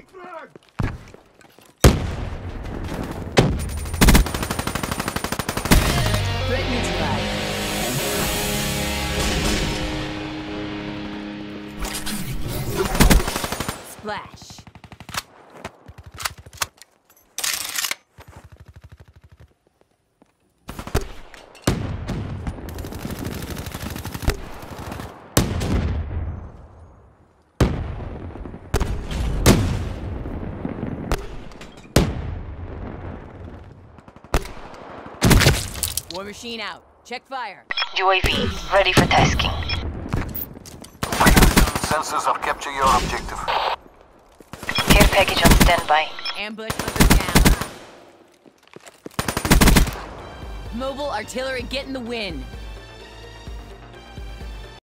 Incoming War machine out. Check fire. UAV ready for tasking. Sensors are capture your objective. Care package on standby. Ambush hunter down. Mobile artillery getting the win.